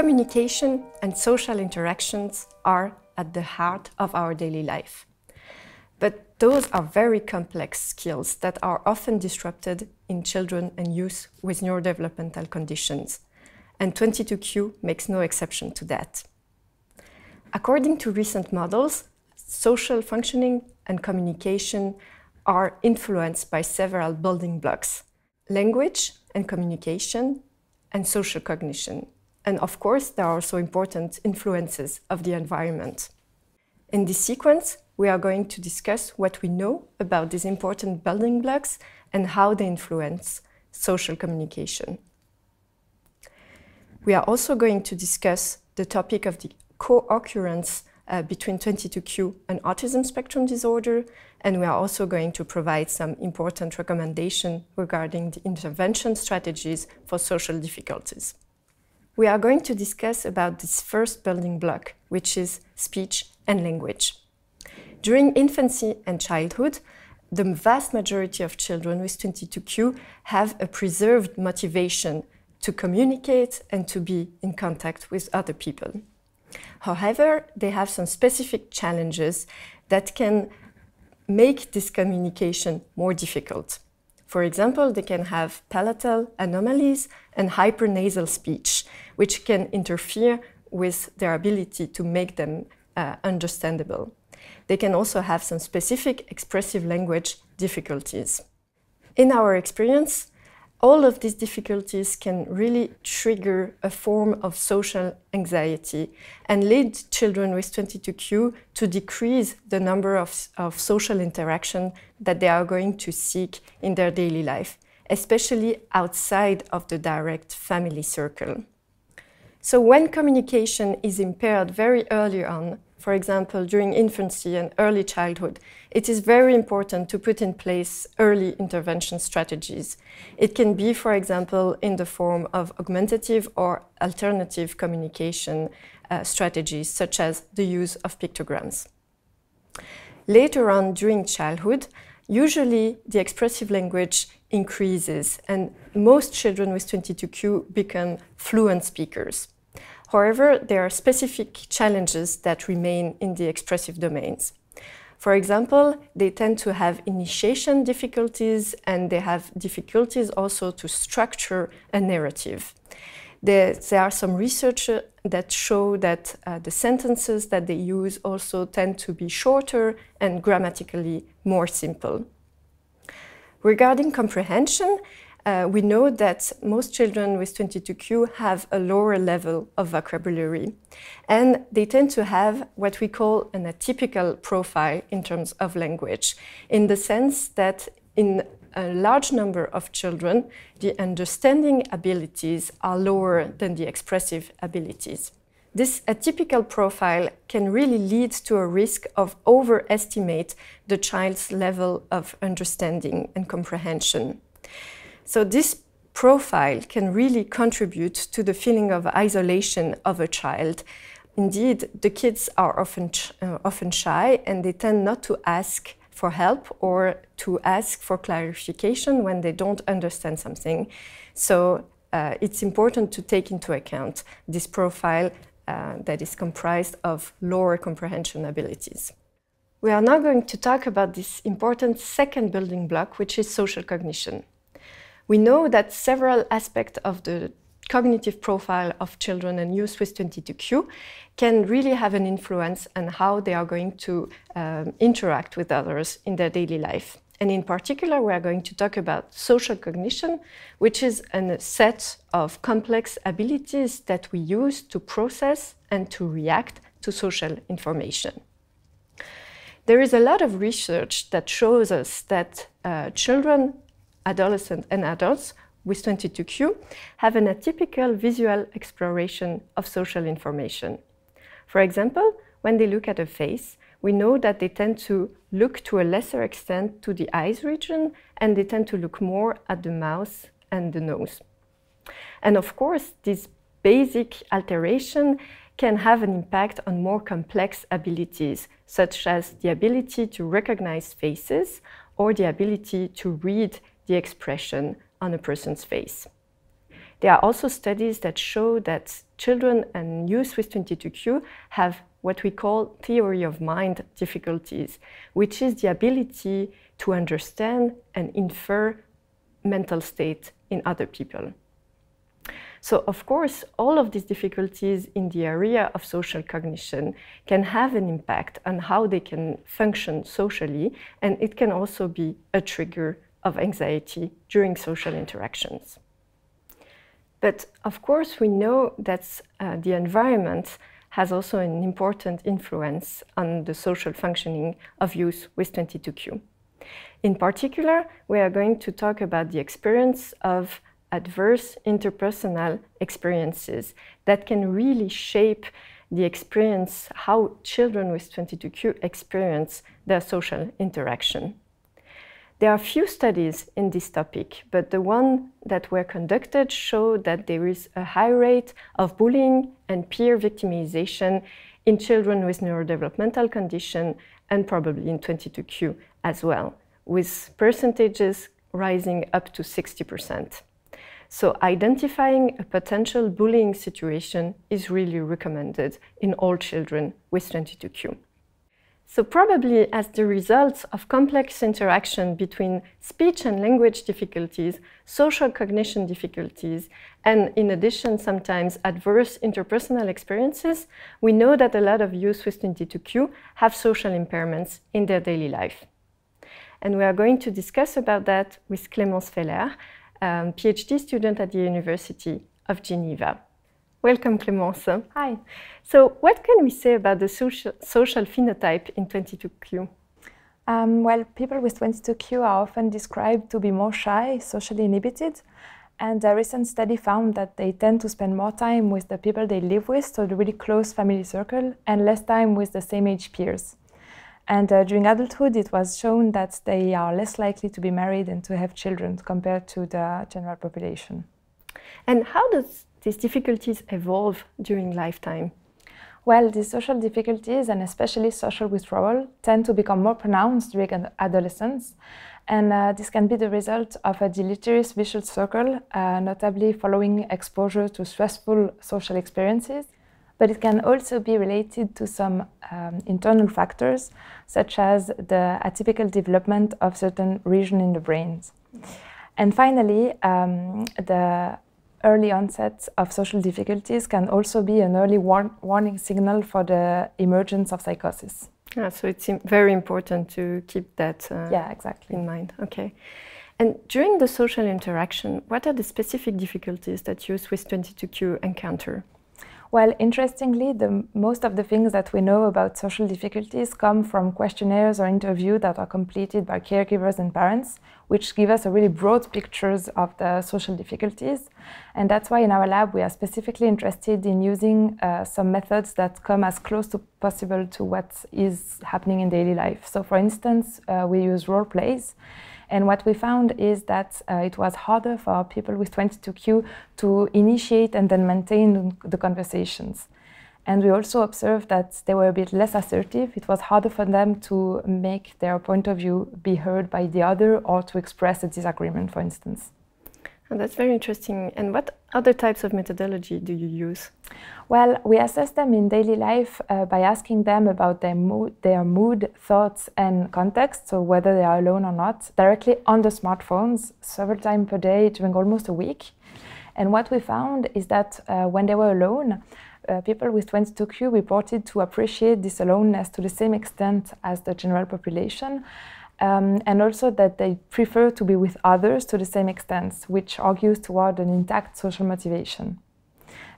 Communication and social interactions are at the heart of our daily life. But those are very complex skills that are often disrupted in children and youth with neurodevelopmental conditions. And 22q makes no exception to that. According to recent models, social functioning and communication are influenced by several building blocks language and communication, and social cognition. And of course, there are also important influences of the environment. In this sequence, we are going to discuss what we know about these important building blocks and how they influence social communication. We are also going to discuss the topic of the co-occurrence uh, between 22q and autism spectrum disorder, and we are also going to provide some important recommendation regarding the intervention strategies for social difficulties. We are going to discuss about this first building block, which is speech and language. During infancy and childhood, the vast majority of children with 22q have a preserved motivation to communicate and to be in contact with other people. However, they have some specific challenges that can make this communication more difficult. For example, they can have palatal anomalies and hypernasal speech, which can interfere with their ability to make them uh, understandable. They can also have some specific expressive language difficulties. In our experience, all of these difficulties can really trigger a form of social anxiety and lead children with 22q to decrease the number of, of social interaction that they are going to seek in their daily life, especially outside of the direct family circle. So when communication is impaired very early on, for example, during infancy and early childhood, it is very important to put in place early intervention strategies. It can be, for example, in the form of augmentative or alternative communication uh, strategies, such as the use of pictograms. Later on, during childhood, usually the expressive language increases and most children with 22q become fluent speakers. However, there are specific challenges that remain in the expressive domains. For example, they tend to have initiation difficulties and they have difficulties also to structure a narrative. There, there are some research that show that uh, the sentences that they use also tend to be shorter and grammatically more simple. Regarding comprehension, uh, we know that most children with 22q have a lower level of vocabulary, and they tend to have what we call an atypical profile in terms of language, in the sense that in a large number of children, the understanding abilities are lower than the expressive abilities. This atypical profile can really lead to a risk of overestimate the child's level of understanding and comprehension. So this profile can really contribute to the feeling of isolation of a child. Indeed, the kids are often, uh, often shy and they tend not to ask for help or to ask for clarification when they don't understand something. So uh, it's important to take into account this profile uh, that is comprised of lower comprehension abilities. We are now going to talk about this important second building block, which is social cognition. We know that several aspects of the cognitive profile of children and youth with 22q can really have an influence on how they are going to um, interact with others in their daily life. And in particular, we are going to talk about social cognition, which is a set of complex abilities that we use to process and to react to social information. There is a lot of research that shows us that uh, children adolescents and adults with 22q have an atypical visual exploration of social information. For example, when they look at a face, we know that they tend to look to a lesser extent to the eyes region and they tend to look more at the mouth and the nose. And of course, this basic alteration can have an impact on more complex abilities, such as the ability to recognize faces or the ability to read the expression on a person's face. There are also studies that show that children and youth with 22q have what we call theory of mind difficulties, which is the ability to understand and infer mental state in other people. So, of course, all of these difficulties in the area of social cognition can have an impact on how they can function socially, and it can also be a trigger of anxiety during social interactions. But of course, we know that uh, the environment has also an important influence on the social functioning of youth with 22q. In particular, we are going to talk about the experience of adverse interpersonal experiences that can really shape the experience, how children with 22q experience their social interaction. There are few studies in this topic, but the one that were conducted showed that there is a high rate of bullying and peer victimization in children with neurodevelopmental condition and probably in 22q as well, with percentages rising up to 60%. So identifying a potential bullying situation is really recommended in all children with 22q. So probably as the result of complex interaction between speech and language difficulties, social cognition difficulties, and in addition sometimes adverse interpersonal experiences, we know that a lot of youth with 22q have social impairments in their daily life. And we are going to discuss about that with Clémence Feller, um, PhD student at the University of Geneva. Welcome, Clémence. Hi. So, what can we say about the social, social phenotype in 22q? Um, well, people with 22q are often described to be more shy, socially inhibited, and a recent study found that they tend to spend more time with the people they live with, so the really close family circle, and less time with the same age peers. And uh, during adulthood, it was shown that they are less likely to be married and to have children compared to the general population. And how does these difficulties evolve during lifetime? Well, these social difficulties and especially social withdrawal tend to become more pronounced during adolescence. And uh, this can be the result of a deleterious vicious circle, uh, notably following exposure to stressful social experiences but it can also be related to some um, internal factors, such as the atypical development of certain regions in the brains. And finally, um, the early onset of social difficulties can also be an early war warning signal for the emergence of psychosis. Yeah, so it's very important to keep that uh, yeah, exactly. in mind. Okay. And during the social interaction, what are the specific difficulties that you with 22q encounter? Well, interestingly, the, most of the things that we know about social difficulties come from questionnaires or interviews that are completed by caregivers and parents, which give us a really broad pictures of the social difficulties. And that's why in our lab we are specifically interested in using uh, some methods that come as close to possible to what is happening in daily life. So for instance, uh, we use role plays and what we found is that uh, it was harder for people with 22q to initiate and then maintain the conversations. And we also observed that they were a bit less assertive. It was harder for them to make their point of view be heard by the other or to express a disagreement, for instance. Oh, that's very interesting. And what other types of methodology do you use? Well, we assess them in daily life uh, by asking them about their mood, their mood, thoughts, and context, so whether they are alone or not, directly on the smartphones several times per day during almost a week. And what we found is that uh, when they were alone, uh, people with 22q reported to appreciate this aloneness to the same extent as the general population um, and also that they prefer to be with others to the same extent, which argues toward an intact social motivation.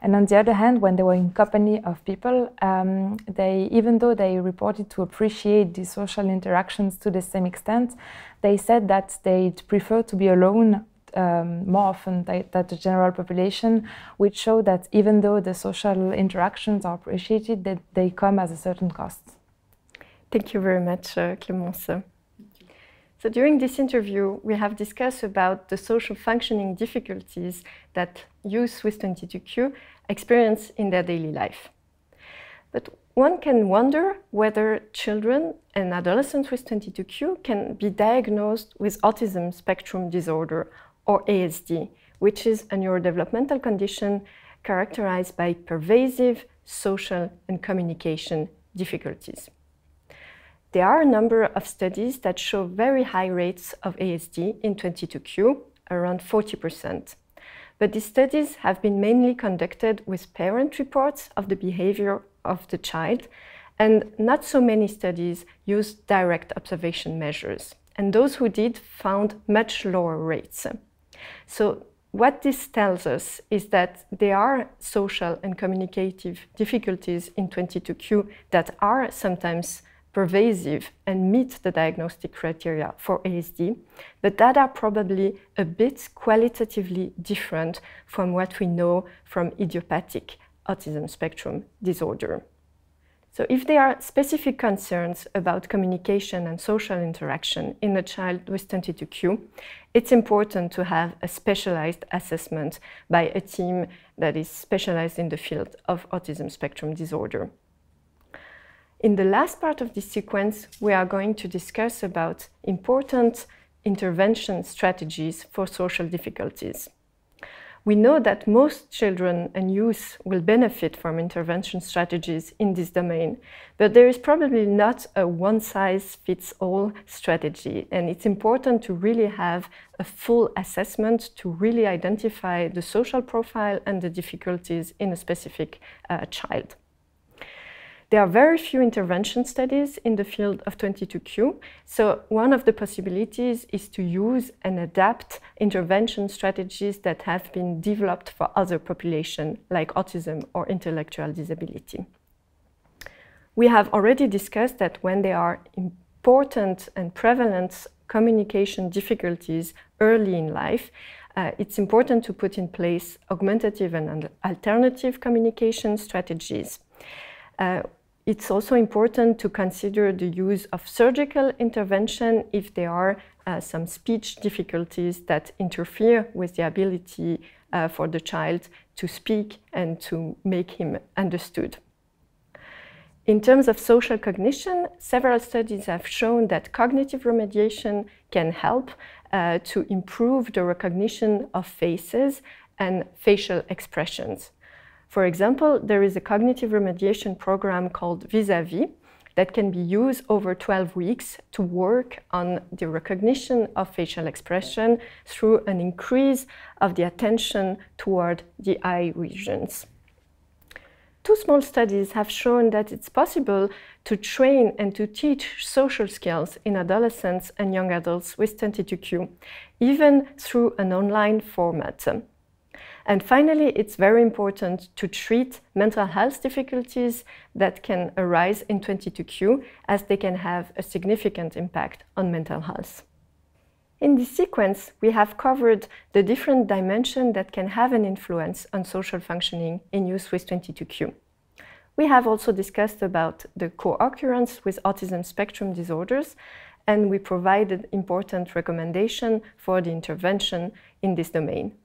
And on the other hand, when they were in company of people, um, they, even though they reported to appreciate the social interactions to the same extent, they said that they'd prefer to be alone um, more often than the general population, which show that even though the social interactions are appreciated, that they come at a certain cost. Thank you very much, uh, Clémence. So during this interview, we have discussed about the social functioning difficulties that youth with 22q experience in their daily life. But one can wonder whether children and adolescents with 22q can be diagnosed with autism spectrum disorder or ASD, which is a neurodevelopmental condition characterized by pervasive social and communication difficulties. There are a number of studies that show very high rates of ASD in 22q, around 40%. But these studies have been mainly conducted with parent reports of the behavior of the child, and not so many studies use direct observation measures. And those who did found much lower rates. So what this tells us is that there are social and communicative difficulties in 22q that are sometimes pervasive and meet the diagnostic criteria for ASD, but that are probably a bit qualitatively different from what we know from idiopathic autism spectrum disorder. So if there are specific concerns about communication and social interaction in a child with 22q, it's important to have a specialized assessment by a team that is specialized in the field of autism spectrum disorder. In the last part of this sequence, we are going to discuss about important intervention strategies for social difficulties. We know that most children and youth will benefit from intervention strategies in this domain, but there is probably not a one-size-fits-all strategy, and it's important to really have a full assessment to really identify the social profile and the difficulties in a specific uh, child. There are very few intervention studies in the field of 22q, so one of the possibilities is to use and adapt intervention strategies that have been developed for other populations like autism or intellectual disability. We have already discussed that when there are important and prevalent communication difficulties early in life, uh, it's important to put in place augmentative and alternative communication strategies. Uh, it's also important to consider the use of surgical intervention if there are uh, some speech difficulties that interfere with the ability uh, for the child to speak and to make him understood. In terms of social cognition, several studies have shown that cognitive remediation can help uh, to improve the recognition of faces and facial expressions. For example, there is a cognitive remediation program called Vis-a-Vis that can be used over 12 weeks to work on the recognition of facial expression through an increase of the attention toward the eye regions. Two small studies have shown that it's possible to train and to teach social skills in adolescents and young adults with 22q, even through an online format. And finally, it's very important to treat mental health difficulties that can arise in 22q as they can have a significant impact on mental health. In this sequence, we have covered the different dimensions that can have an influence on social functioning in youth with 22q. We have also discussed about the co-occurrence with autism spectrum disorders, and we provided important recommendation for the intervention in this domain.